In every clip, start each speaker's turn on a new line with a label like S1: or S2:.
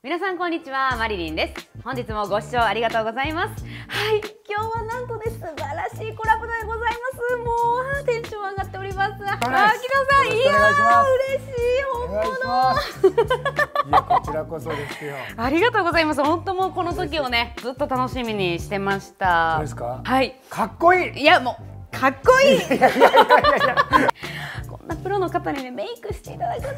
S1: 皆さんこんにちはマリリンです。本日もご視聴ありがとうございます。はい今日はなんとね素晴らしいコラボでございます。もうテンション上がっております。あ、木田さん。いや嬉しい。本
S2: 物いやこちらこそですよ。
S1: ありがとうございます。本当もうこの時をねずっと楽しみにしてました。
S2: そうですか？
S1: はい。
S2: かっこいい。
S1: いやもうかっこいい。
S2: いやいやいやいや
S1: こんなプロの方にねメイクしていただくんですよ。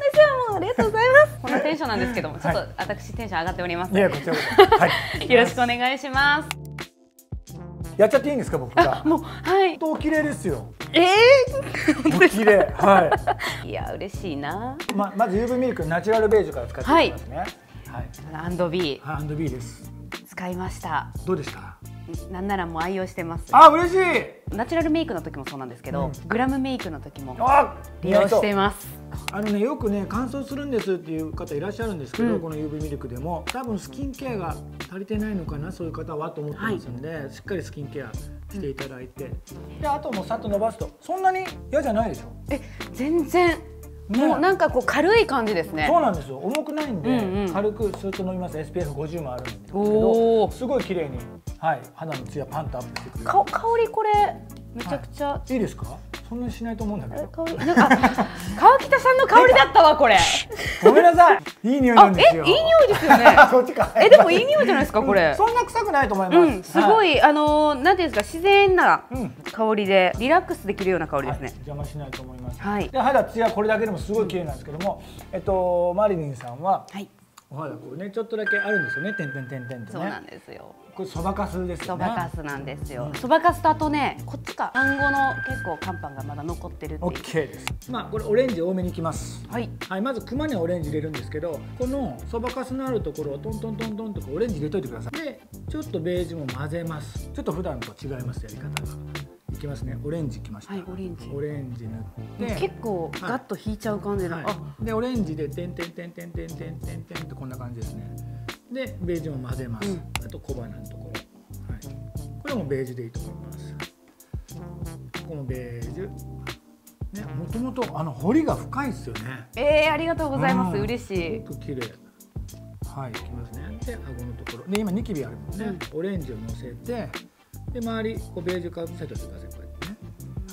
S1: もうありがとうございます。こんなテンションなんですけどもちょっと私テンション上がっております
S2: いやこちらこそ。はい。
S1: よろしくお願いします。
S2: やっちゃっていいんですか僕が？
S1: もうはい。
S2: 本当綺麗ですよ。
S1: え
S2: お綺麗は
S1: ー、いや嬉しいな。い
S2: ままず UV ミルクナチュラルベージュから使っていきますね。はい。
S1: アンドビ
S2: ハンドビーです。
S1: ー使いました。
S2: どうでした？
S1: なんならもう愛用してます。
S2: あ嬉しい。
S1: ナチュラルメイクの時もそうなんですけど、
S2: うん。
S1: グラムメイクの時も
S2: あ
S1: 利用してい
S2: ま
S1: ます
S2: あのねよくね乾燥するんですっていう方いらっしゃるんですけど、
S1: うん。
S2: この UV ミルクでも。多分スキンケアが足りてないのかなそういう方はと思ってますんで、しっかりスキンケアしていただいて、であともうさっと伸ばすとそんなに嫌じゃないでしょ？
S1: え全然
S2: ね。
S1: もうなんかこう軽い感じですね。
S2: そうなんですよ。重くないんで、
S1: うんうん。
S2: 軽くスーッと伸びます。SPF50 もあるんですけどすごい綺麗にはい肌のツヤパンとアップしてくれる。
S1: か香りこれめちゃくちゃ、
S2: いいですか？そんなにしないと思うんだけ
S1: え
S2: ど。
S1: 香りなんかあ川北さんの香りだったわこれ。
S2: ごめんなさい。いい匂いな
S1: あ
S2: んですよ。
S1: えいい匂いですよね。
S2: こっちか
S1: えでもいい匂いじゃないですかこれ。
S2: そんな臭くないと思います、
S1: うんすご、
S2: はい。
S1: あのーなんていうんですか自然な
S2: うん。
S1: 香りでリラックスできるような香りですね。
S2: はい、邪魔しないと思います。
S1: はい。
S2: で肌ツヤこれだけでもすごい綺麗なんですけども、えっとマリリンさんは
S1: はい
S2: お肌こうねちょっとだけあるんですよね。点々点々と
S1: そうなん
S2: ね。
S1: ですよ
S2: これそばかすです
S1: そ。ばかすなんですよ
S2: うん
S1: そばかすとあとねこっちか単語の結構乾パンがまだ残ってるっていう
S2: オッケーです。まあこれオレンジ多めにいきます。
S1: はい
S2: はい、まずクマにはオレンジ入れるんですけどこのそばかすのあるところをトントントントンとオレンジ入れといてくださいでちょっとベージュも混ぜますちょっと普段と違いますやり方がいきますね。オレンジきました、
S1: はいオレンジ。
S2: オレンジ塗って。
S1: 結構ガッと引いちゃう感じの、
S2: はい。
S1: あ、
S2: でオレンジで点々点々点々点々点ってこんな感じですね。でベージュも混ぜます、
S1: うん。
S2: あと小花のところ、はい、これもベージュでいいと思います。ここもベージュ。ねもともとあの彫りが深いですよね。
S1: えー、ありがとうございます、
S2: うん。
S1: 嬉しい。
S2: すごく綺麗。はいいきますね。で顎のところ。で今ニキビあるもんね、オレンジをのせてで周りこうベージュかぶせといてくださいこうやってね。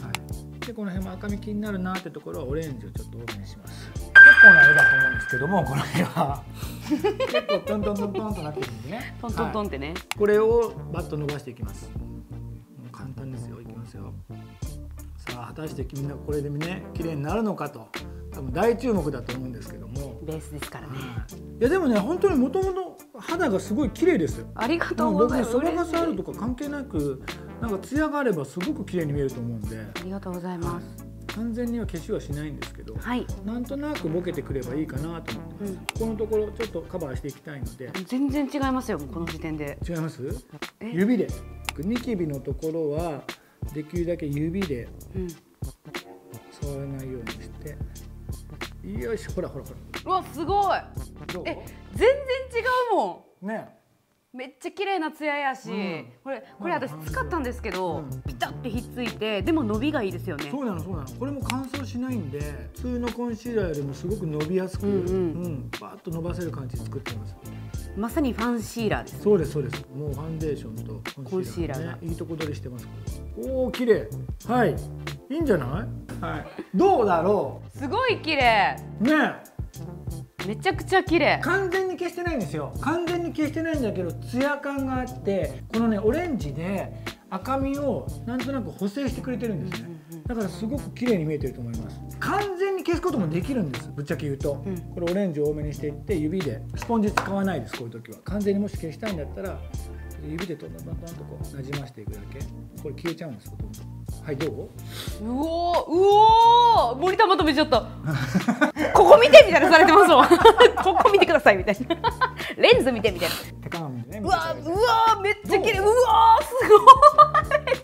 S2: はい。でこの辺も赤み気になるなってところはオレンジをちょっと多めにします。結構な絵だと思うんですけどもこの絵は。結構トントントントンとなってるんでね。
S1: トントントン
S2: はい
S1: ってね、
S2: これをバッと伸ばしていきます。もう簡単ですよいきますよ。さあ果たしてみんなこれでね綺麗になるのかと。多分大注目だと思うんですけども。
S1: ベースですからね、
S2: い。やでもね本当にもともと肌がすごい綺麗ですよ。
S1: ありがとうご
S2: 僕
S1: ざいます。
S2: そばかすあるとか関係なくなんか艶があればすごく綺麗に見えると思うんで。
S1: ありがとうございます。
S2: 完全には消しはしないんですけど、
S1: はい。
S2: なんとなくボケてくればいいかなと思ってます、
S1: うん。
S2: ここのところちょっとカバーしていきたいので。
S1: 全然違いますよこの時点で。
S2: 違います？
S1: え？
S2: 指で。ニキビのところはできるだけ指で。
S1: うん。
S2: 触らないようにして。よいしょほらほらほ
S1: うわすごい。え全然違うもん。
S2: ね。
S1: めっちゃ綺麗なツヤやし、
S2: うん。
S1: これこれ私使ったんですけど、
S2: うん。
S1: ピタってひっついてでも伸びがいいですよね。
S2: そうなのそうなの。これも乾燥しないんで普通のコンシーラーよりもすごく伸びやすく、
S1: うんうん。
S2: うん。バーッと伸ばせる感じで作ってます。
S1: まさにファンシーラーです
S2: そうですそうです。もうファンデーションとコンシーラー,、
S1: コンシーラーが
S2: ね、いいとこ取りしてますおお綺麗。はい。いいんじゃない？はい。どうだろ
S1: すごい綺麗。
S2: うね
S1: めちゃくちゃ綺麗。
S2: 完全に消してないんですよ。完全に消してないんだけどツヤ感があってこのねオレンジで赤みをなんとなく補正してくれてるんですね。だからすごく綺麗に見えてると思います。完全に消すこともできるんです。ぶっちゃけ言うと、
S1: うん。
S2: これオレンジを多めにしていって指でスポンジ使わないですこういう時は。完全にもし消したいんだったら指でトントントントンとこうなじましていくだけ。これ消えちゃうんですほとんどはいどう？
S1: うおーうおーモニターまとめちゃった。ここ見てみたいなされてますもん ここ見てくださいみたいな。レンズ見てみたいな。
S2: ね
S1: うわ
S2: うて
S1: わめっちゃ綺麗。う？わすごい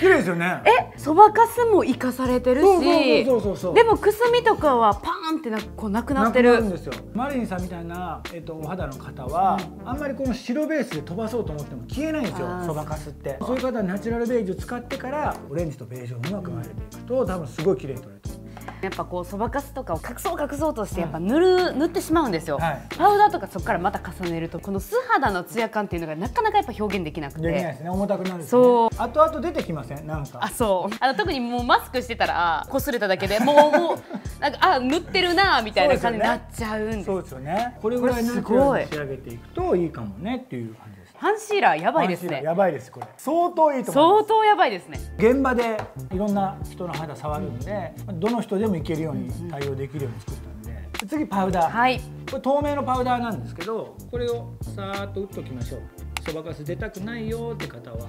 S1: 綺麗
S2: ですよね。
S1: えそばかすも生かされてる
S2: そう
S1: し
S2: そうそうそうそう。
S1: でもくすみとかはパーンってなこうなくなってる。
S2: なくなるんですよ。マリリンさんみたいな、えっと、お肌の方は、あんまりこの白ベースで飛ばそうと思っても消えないんですよそばかすって。そういう方はナチュラルベージュ使ってからオレンジとベージュをうまく混ぜていくと多分すごい綺麗に取れると思う
S1: やっぱこうそばかすとかを隠そう隠そうとしてやっぱ塗る、塗ってしまうんですよ、
S2: はい。
S1: パウダーとかそこからまた重ねるとこの素肌のツヤ感っていうのがなかなかやっぱ表現できなくて。
S2: できないですね。重たくなるしね。
S1: そう。
S2: 後々出てきません？なんか。
S1: あそう。あの特にもうマスクしてたらあ擦れただけでもうもうなんかあ塗ってるなみたいな感じになっちゃうんです
S2: そうですよね。これぐらいナチュラルに仕上げていくといいかもねっていう感じ。です
S1: ファンシーラーやばいですね。
S2: やばいですこれ。相当いいと思います。
S1: 相当やばいですね。
S2: 現場でいろんな人の肌触るんで、どの人でもいけるように対応できるように作ったんで。次パウダー、
S1: はい。
S2: これ透明のパウダーなんですけどこれをさーっと打っときましょう。そばかす出たくないよって方は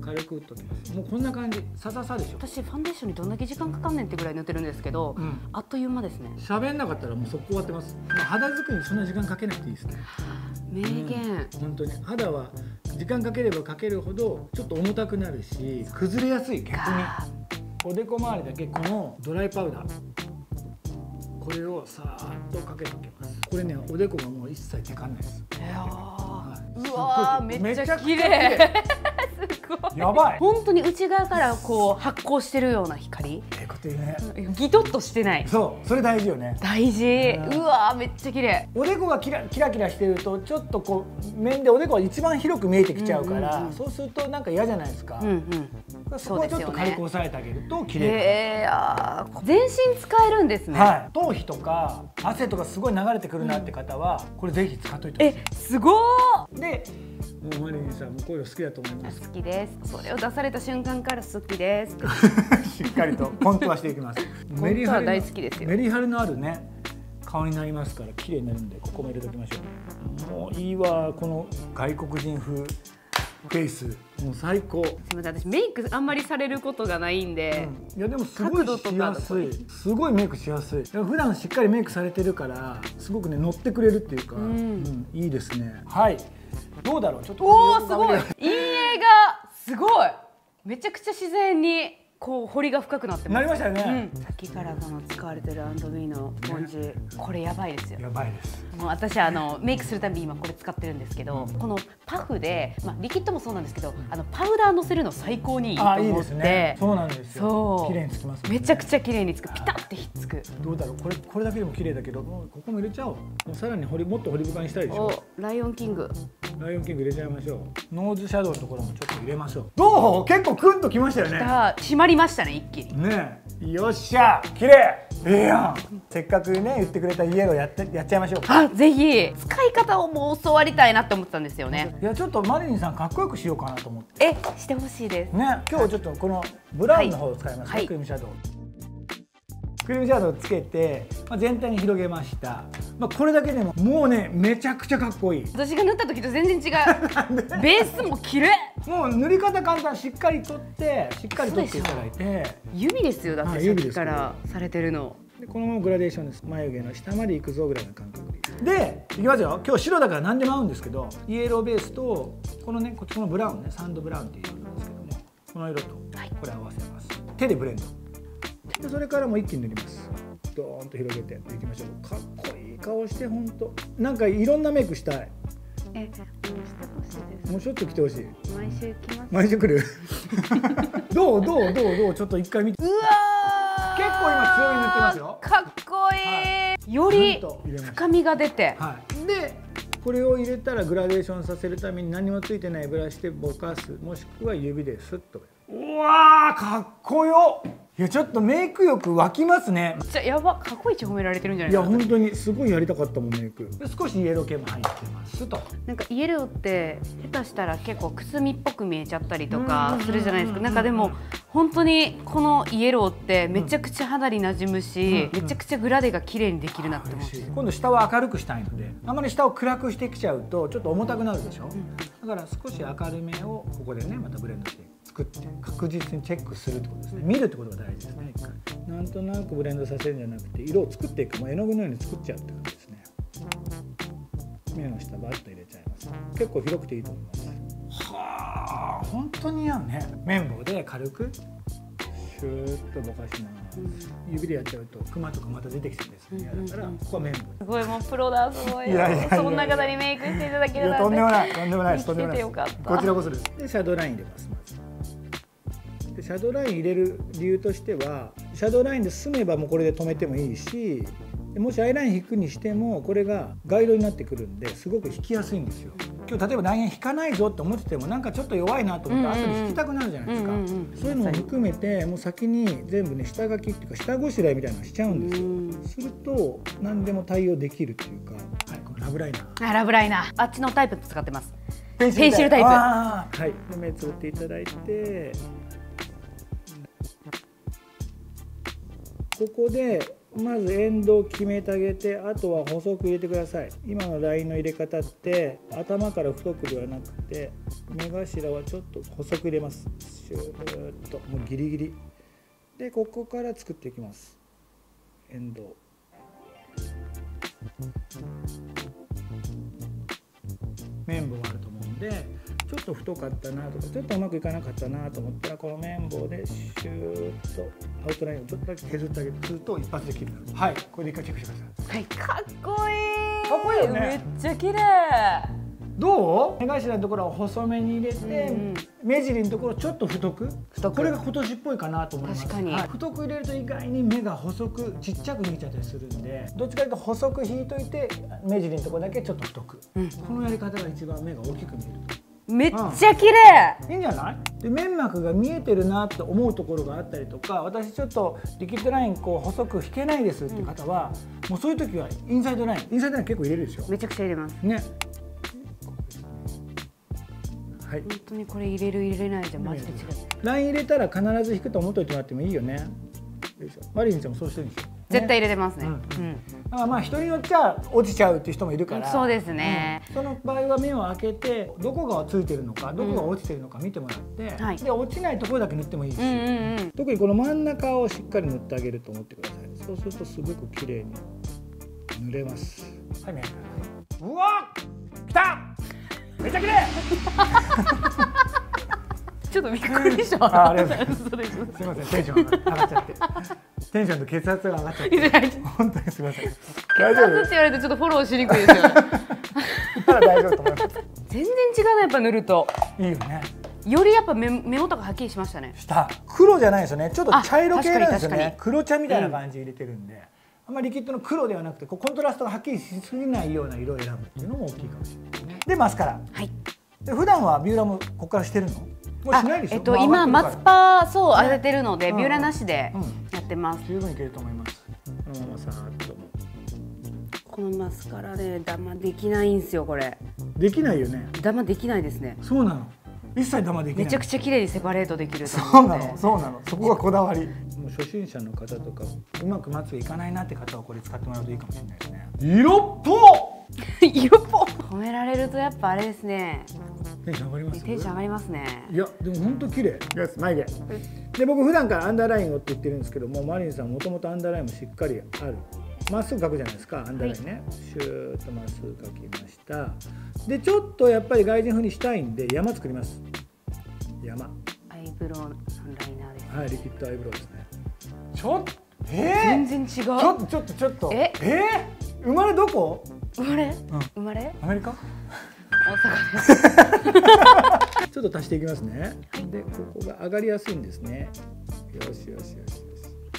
S2: 軽く打っときます。もうこんな感じ。さささでしょ。
S1: 私ファンデーションにどんだけ時間かかんねんってぐらい塗ってるんですけど、
S2: うん。
S1: あっという間ですね。
S2: 喋んなかったらもう速攻終わってます。もう肌作りにそんな時間かけなくていいですね。
S1: 名言、
S2: 本当に肌は時間かければかけるほどちょっと重たくなるし崩れやすい逆に。
S1: か
S2: おでこ周りだけこのドライパウダー。これをさーっとかけておきます。これねおでこがもう一切テカんないです。
S1: いやー。
S2: はい。う
S1: わー。めっちゃ綺麗。すごい。
S2: やばい。
S1: 本当に内側からこう発光してるような光？
S2: ええこと言うね。
S1: ギトッとしてない。
S2: そうそれ大事よね。
S1: 大事。
S2: うん。
S1: うわーめっちゃ綺麗。
S2: おでこがキラキラキラしてるとちょっとこう面でおでこが一番広く見えてきちゃうから、
S1: うんうんうん。
S2: そうするとなんか嫌じゃないですか、
S1: うんうん。
S2: そこはちょっと軽く押さえてあげると綺麗
S1: へえあー全身使えるんですね、
S2: はい、頭皮とか汗とかすごい流れてくるなって方は、これぜひ使っといてほしい。
S1: えすごー。
S2: でもうマリリンさんもこういうの好きだと思います。
S1: 好きです。それを出された瞬間から好きです。
S2: しっかりとコントはしていきます。
S1: コントは大好きですよ。
S2: メリハリのあるね顔になりますから綺麗になるんでここも入れておきましょう。もういいわこの外国人風フェイス。もう最高、
S1: すみません私メイクあんまりされることがないんで、
S2: いやでもすごいしやすい。すごいメイクしやすい。普段しっかりメイクされてるからすごくね乗ってくれるっていうか、
S1: ん。
S2: うんいいですね。はい。どうだろう？ちょっと。
S1: おおすごい。
S2: こ
S1: 陰影がすごい。めちゃくちゃ自然にこう彫りが深くなってます。
S2: なりましたよね、
S1: うん、さっきからこの使われてるアンドビーのスポンジ、これやばいですよ。
S2: やばいです
S1: もう私あのメイクするたびに今これ使ってるんですけど、このパフで、まあ、リキッドもそうなんですけどあのパウダーのせるの最高にいいと
S2: あいい
S1: 思って
S2: ですね。そうなんですよ。
S1: そう。
S2: 綺麗につきますね。
S1: めちゃくちゃ綺麗につく。ピタってひっつく。
S2: どうだろう？これこれだけでも綺麗だけどもうここも入れちゃおう。もうさらに掘りもっと掘り深にしたいでしょ。
S1: おライオンキング。
S2: ライオンキング入れちゃいましょう。ノーズシャドウのところもちょっと入れましょう。どう結構クンときましたよね。
S1: が締まりましたね一気に。
S2: ねえ。よっしゃ綺麗ええやん。せっかくね言ってくれたイエローやってやっちゃいましょう。か
S1: あぜひ。使い方をもう教わりたいなって思ってたんですよね。
S2: いやちょっとマリリンさんかっこよくしようかなと思って。
S1: えしてほしいです。
S2: ね今日ちょっとこのブラウンの方を使いますね、
S1: はい。
S2: クリームシャドウクリームシャドウつけて、まあ、全体に広げました、まあ、これだけでももうねめちゃくちゃかっこいい。
S1: 私が塗った時と全然違う。ベースも綺麗
S2: もう塗り方簡単しっかり取ってしっかり取っていただいて。
S1: 指ですよだってさっきからされてるの。
S2: でこのままグラデーションです。眉毛の下まで行くぞぐらいの感覚ででいきますよ。今日白だから何でも合うんですけどイエローベースとこのねこっちこのブラウンねサンドブラウンっていう色なんですけどもこの色とこれ合わせます。手でブレンドでそれからもう一気に塗ります。ドーンと広げていきましょう。かっこいい顔してほんと。なんかいろんなメイクしたい。
S1: えもうしてほしいです。
S2: もうちょっと来てほしい。
S1: 毎週来ます。
S2: 毎週来る？どう？どう？どう？どう？ちょっと一回見て。
S1: うわー。
S2: 結構今強めに塗ってますよ。
S1: かっこいい、より
S2: ぐんと入れました。
S1: 深みが出て、
S2: はい、でこれを入れたらグラデーションさせるために何もついてないブラシでぼかす。もしくは指ですっと。うわーかっこよいやちょっとメイク欲湧きますね。
S1: じゃやば過去一褒められてるんじゃない
S2: いや本当にすごいやりたかったもんメイク。で少しイエロー系も入ってます。と
S1: なんかイエローって下手したら結構くすみっぽく見えちゃったりとかするじゃないですか。なんかでも本当にこのイエローってめちゃくちゃ肌に馴染むし、
S2: うん
S1: めちゃくちゃグラデが綺麗にできるなって思って、
S2: 今度下を明るくしたいのであまり下を暗くしてきちゃうとちょっと重たくなるでしょ、だから少し明るめをここでねまたブレンドして作って確実にチェックするってことですね。見るってことが大事ですね一回。なんとなくブレンドさせるんじゃなくて色を作っていく。もう絵の具のように作っちゃうって感じですね。目の下バッと入れちゃいます。結構広くていいと思います。はあ。本当に似合うね。綿棒で軽く。シューッとぼかします、指でやっちゃうとクマとかまた出てきちゃったりするの嫌だから、ここは綿棒。
S1: すごいもうプロだすごいよ。
S2: いやいやいやいや。
S1: そんな方にメイクしていただけ
S2: い
S1: るなんて。
S2: やとんでもないとんでもないです。とんでもないです。こちらこそです。でシャドーライン入れますまずでシャドーライン入れる理由としてはシャドーラインで済めばもうこれで止めてもいいしもしアイライン引くにしてもこれがガイドになってくるんですごく引きやすいんですよ。今日例えばライン引かないぞって思っててもなんかちょっと弱いなと思って後で引きたくなるじゃないですか、そういうのも含めてもう先に全部ね下書きっていうか下ごしらえみたいなのしちゃうんですよ、すると何でも対応できるっていうか、はい、このラブライナー。
S1: あラブライナー。あっちのタイプ使ってます。
S2: ペン
S1: シルタイプ。
S2: はい。で目つぶっていただいてここでまずエンドを決めてあげてあとは細く入れてください。今のラインの入れ方って頭から太くではなくて目頭はちょっと細く入れます。シューッともうギリギリ。でここから作っていきます。エンド綿棒あると思うんでちょっと太かったなとかちょっとうまくいかなかったなと思ったらこの綿棒でシューッと。アウトラインをちょっとだけ削ってあげるすると一発で切る。はい。これで一回チェックしてくだ
S1: さいはいかっこい
S2: い。かっこいいよね。
S1: めっちゃ綺麗。
S2: どう？目頭のところを細めに入れて、うん、目尻のところちょっと太く？太く。これが今年っぽいかなと思います。
S1: 確かに、はい、
S2: 太く入れると意外に目が細くちっちゃく見えちゃったりするんでどっちかというと細く引いといて目尻のところだけちょっと太く、うん、このやり方が一番目が大きく見えると
S1: めっちゃ綺麗、
S2: うん、いいんじゃない？で粘膜が見えてるなって思うところがあったりとか私ちょっとリキッドラインこう細く引けないですっていう方は、うん、もうそういう時はインサイドライン。インサイドライン結構入れるでしょ？
S1: めちゃくちゃ入れます。
S2: ね。
S1: はい、本当にこれ入れる入れないじゃマジで違う。
S2: ライン入れたら必ず引くと思っといてもらってもいいよね。マリリンちゃんもそうしてるんですよ。
S1: 絶対入れてますね。うん
S2: うん、まあ人によっちゃ落ちちゃうっていう人もいるから、
S1: そうですね、
S2: うん、その場合は目を開けてどこがついてるのかどこが落ちてるのか見てもらって、はい、で落ちないところだけ塗ってもいいし、うんうんうん、特にこの真ん中をしっかり塗ってあげると思ってくださいそうするとすごく綺麗に塗れます。はい目うわきた！めっちゃ綺麗！
S1: ちょっとびっくりした。
S2: あ、ありがとうございます。す。みません、テンション上がっちゃって。テンションと血圧が上がっちゃって。本当にすみません。
S1: 大丈夫。って言われてちょっとフォローしにくいですよ、ね。
S2: 大丈夫 と思います。
S1: 全然違うねやっぱ塗ると。
S2: いいよね。
S1: よりやっぱ目目元がはっきりしましたね。
S2: した黒じゃないですよね。ちょっと茶色系なんですよね。黒茶みたいな感じ入れてるんで。あんまりリキッドの黒ではなくてコントラストがはっきりしすぎないような色を選ぶっていうのも大きいかもしれないね。でマスカラ。
S1: はい。
S2: で普段はビューラーもここからしてるの？もうしないでしょ？
S1: えっと今マスパそう当ててるので、ビューラーなしでやってます。
S2: 十分いけると思います。さーっと
S1: このマスカラでダマできないんですよこれ。
S2: できないよね。
S1: ダマできないですね。
S2: そうなの。一切ダマできない。
S1: めちゃくちゃ綺麗にセパレートできる
S2: そうなの、そうなの。そこがこだわり。もう初心者の方とかうまくまつげいかないなって方はこれ使ってもらうといいかもしれないですね。色っぽ。
S1: 色っぽ。褒められるとやっぱあれですね。
S2: テンション上がります？
S1: テンション上がりますね。
S2: いやでも本当綺麗。眉毛で僕普段からアンダーラインをって言ってるんですけどもマリンさんもともとアンダーラインもしっかりある。まっすぐ描くじゃないですかアンダーラインね、はい、シューッとまっすぐ描きました。でちょっとやっぱり外人風にしたいんで山作ります。山。
S1: アイブロウのライナーです、
S2: はいリキッドアイブロウですね。
S1: ちょっとえー、全然違う。ち
S2: ょっとちょっとちょっと。え？えー、生まれどこ？
S1: 生まれ、うん、生まれ？
S2: アメリカ？
S1: 大阪
S2: ちょっと足していきますね。で、ここが上がりやすいんですね。よしよしよしよし。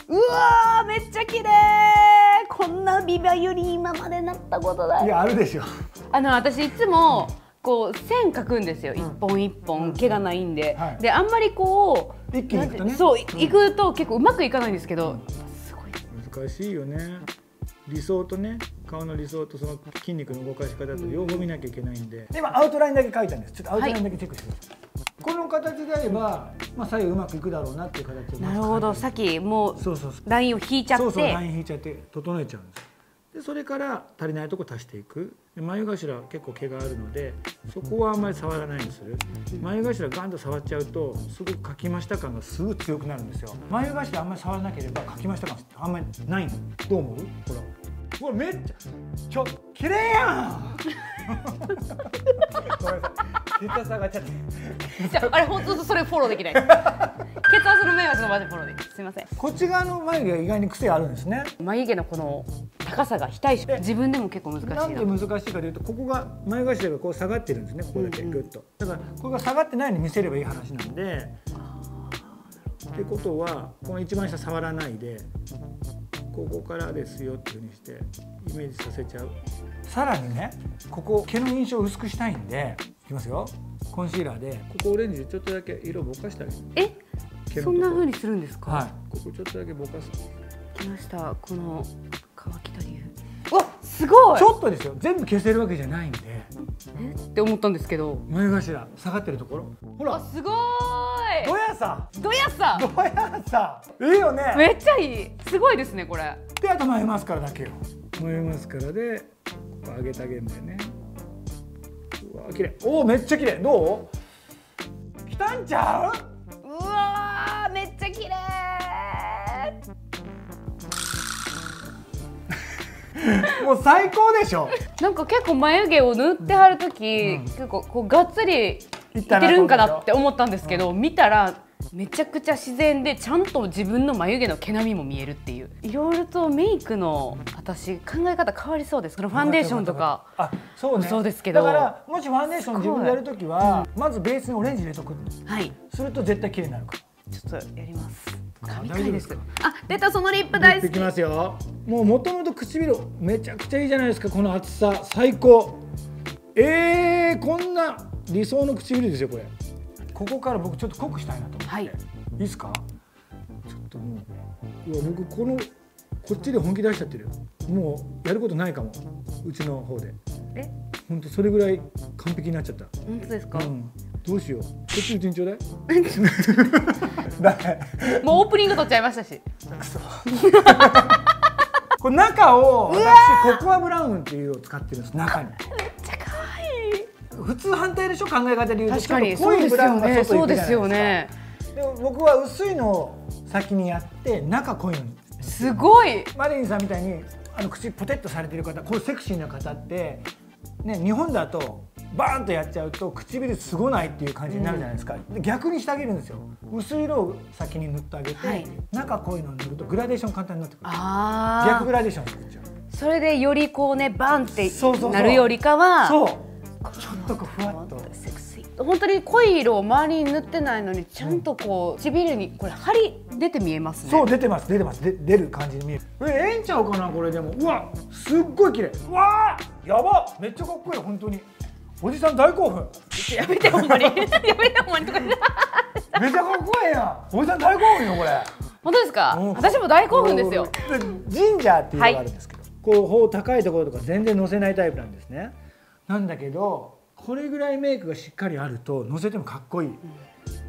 S1: うわめっちゃ綺麗。こんなビバより今までなったことない。
S2: いや、あるでしょ。
S1: あの、私いつも。こう線描くんですよ、一本一本。毛がないんで、はい、であんまりこ
S2: う一気にいくとね。
S1: そういくと結構うまくいかないんですけど、すご
S2: い。難しいよね。理想とね顔の理想とその筋肉の動かし方と両方見なきゃいけないんで、今アウトラインだけ描いたんです。ちょっとアウトラインだけチェックしてください、はい、この形であれば、まあ、左右うまくいくだろうなっていう形
S1: なるほど。さっきもうそうそうそう。ラインを引いちゃって。そうそう
S2: ライン引いちゃって整えちゃうんです。でそれから足りないとこ足していく。眉頭結構毛があるのでそこはあんまり触らないようにする。眉頭ガンと触っちゃうとすごく描きました感がすぐ強くなるんですよ。眉頭あんまり触らなければ描きました感あんまりないの。どう思う？ほらうわめっちゃちょ綺麗やん。ごめんなさい。血圧上がっちゃって
S1: じゃあれ本当それフォローできない。血圧の面はその場でフォローですみません。
S2: こっち側の眉毛が意外に癖あるんですね。
S1: 眉毛のこの高さが非対称。自分でも結構難しいな。
S2: なんで難しいかというとここが眉頭がこう下がってるんですね。ここだけグッと、だからこれが下がってないように見せればいい話なんで。ってことはこの一番下触らないでここからですよっていうふうにしてイメージさせちゃう。さらにねここ毛の印象を薄くしたいんでいきますよ。コンシーラーで。ここオレンジでちょっとだけ色ぼかしてあげる
S1: えそんな風にするんですか、
S2: はい。ここちょっとだけぼかす。
S1: 来ました。この川北流うわすごい！
S2: ちょっとですよ。全部消せるわけじゃないんで。
S1: え？って思ったんですけど。
S2: 眉頭下がってるところ。ほら！
S1: あすご
S2: ど
S1: ー
S2: やさ
S1: いどやさ
S2: どやさいいよね。
S1: めっちゃいい。すごいですねこれ。
S2: であと眉マスカラだけよ。眉マスカラで上げてあげるんだよね。うわ綺麗。おおめっちゃ綺麗。どう？きたんちゃう？
S1: うわーめっちゃ綺麗。
S2: もう最高でしょ。
S1: なんか結構眉毛を塗ってはる時、
S2: うん。
S1: 結構こうがっつりい
S2: い
S1: ってるんかなって思ったんですけど、見たらめちゃくちゃ自然でちゃんと自分の眉毛の毛並みも見えるっていう。いろいろとメイクの私考え方変わりそうです。このファンデーションとか。
S2: あそうね。
S1: そうですけど。
S2: だからもしファンデーション自分でやるときはまずベースにオレンジ入れとく
S1: はい。
S2: すると絶対綺麗になるから。
S1: ちょっとやります。
S2: あ
S1: 神回ですあ出たそのリップ大好き。
S2: ますよ。もうもともと唇めちゃくちゃいいじゃないですかこの厚さ。最高。えー、こんな理想の唇ですよこれ。ここから僕ちょっと濃くしたいなと思って、
S1: はい。
S2: いいですか？ちょっともううわ僕このこっちで本気出しちゃってるよ。もうやることないかも。うちの方で。
S1: え？
S2: 本当それぐらい完璧になっちゃった。
S1: 本当ですか、
S2: うん、どうしよう。こっちうちにちょうだい
S1: もうオープニング撮っちゃいましたし。
S2: くそ これ中を私ココアブラウンっていう色を使ってるんです。中に普通反対でしょ考え方で言うと。
S1: 確かに
S2: 濃いブラウンが外
S1: そうで
S2: 行くじゃないですすか
S1: よね。
S2: でも僕は薄いのを先にやって中濃いの。に
S1: すごい。
S2: マリリンさんみたいにあの口ポテッとされてる方こういうセクシーな方って、ね、日本だとバーンとやっちゃうと唇すごないっていう感じになるじゃないですか、で逆にしてあげるんですよ。薄い色を先に塗ってあげて、
S1: はい。
S2: 中濃いのを塗るとグラデーション簡単になってくる。
S1: あ
S2: 逆グラデーション作っちゃう
S1: あそれでよりこうねバンってなるよりかは
S2: そうちょっとこうふわっと。
S1: 本当に濃い色を周りに塗ってないのにちゃんとこう唇にこれ張り出て見えますね。
S2: そう出てます。出てます。で出る感じに見える。えええんちゃうかなこれでもうわすっごい綺麗。うわーやばめっちゃかっこいい本当に。おじさん大興奮。
S1: やめてほんまに。やめてほんまに。とか
S2: めっちゃかっこいいやん。おじさん大興奮よこれ。
S1: 本当ですか？
S2: うん。
S1: 私も大興奮ですよ。
S2: でジンジャーっていうのがあるんですけど、こう頬高いところとか全然乗せないタイプなんですねなんだけどこれぐらいメイクがしっかりあると乗せてもかっこいい、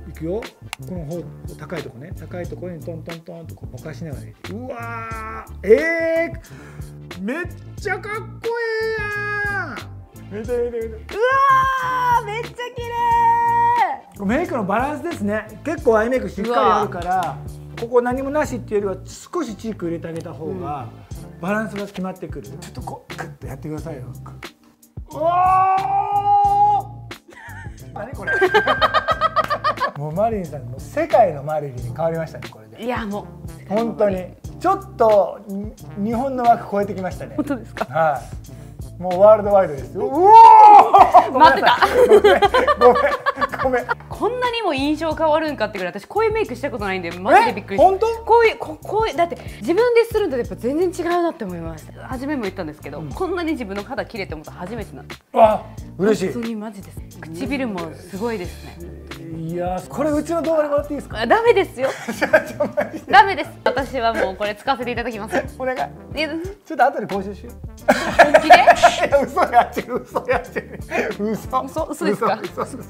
S2: いくよ。この頬高いとこね。高いところにトントントンとこうぼかしながら入れてうわーえー、めっちゃかっこいいやん。見て見て見て。
S1: うわーめっちゃ綺麗。
S2: メイクのバランスですね。結構アイメイクしっかりあるからここ何もなしっていうよりは少しチーク入れてあげた方がバランスが決まってくる、ちょっとこうグッとやってくださいよ何これ。もうマリリンさんもう世界のマリリンに変わりましたねこれで。
S1: いやもう。
S2: 本当に。ちょっとに日本の枠超えてきましたね。
S1: 本当ですか？
S2: はい。もうワールドワイドですよ。うおー
S1: 待ってた。
S2: ごめん。ごめん。ごめん
S1: こんなにも印象変わるんかってぐらい私こういうメイクしたことないんでマジでびっくりした
S2: 本当？
S1: こういうここういうだって自分でするのとやっぱ全然違うなって思いました。初めも言ったんですけど、こんなに自分の肌綺麗って思ったの初めてなんです
S2: わ嬉し
S1: 普通にマジです。唇もすごいですね。
S2: いいやーこれうちの動画でもらっていいですか？
S1: あダメですよ。ダメです。私はもうこれ使わせていただきます。
S2: お願い。
S1: え
S2: ちょっと後で講習しよう。
S1: 本気で？
S2: いや嘘やってる嘘やってる。嘘。
S1: 嘘嘘ですか？
S2: 嘘嘘嘘。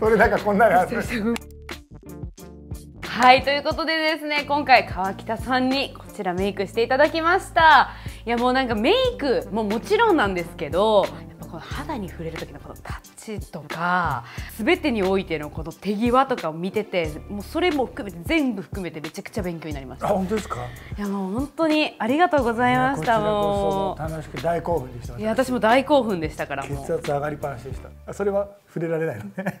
S2: それなんかこんな
S1: はいということでですね今回川北さんにこちらメイクしていただきました。いやもうなんかメイクももちろんなんですけどやっぱこの肌に触れる時のこのタッチとか全てにおいてのこの手際とかを見ててもうそれも含めて全部含めてめちゃくちゃ勉強になりまし
S2: あ
S1: た。い
S2: 本当ですか？
S1: やもう本当にありがとうございましたも
S2: こそ楽しく大興奮でした。
S1: ういや私も大興奮でしたから
S2: 血圧上がりっぱなしでした。あそれは触れられないのね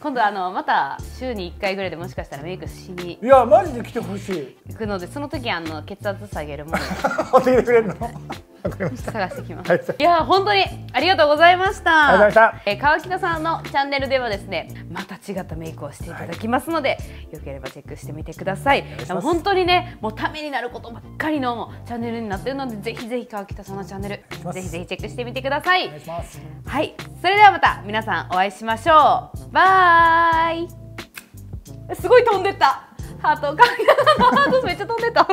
S1: 今度あのまた週に1回ぐらいでもしかしたらメイクしに
S2: いやマジで来てほしい。
S1: 行くのでその時あの血圧下げるもの。
S2: 持ってきてくれるの？
S1: 探してきます。
S2: はい
S1: いや本当にありがとうございました。えー川北さんのチャンネルではですね、また違ったメイクをしていただきますので、よければチェックしてみてください。本当にね、もうためになることばっかりのチャンネルになっているので、ぜひぜひ川北さんのチャンネルぜひぜひチェックしてみてください。はい、それではまた皆さんお会いしましょう。バイ。すごい飛んでった。ハート、川北さんのハートめっちゃ飛んでった。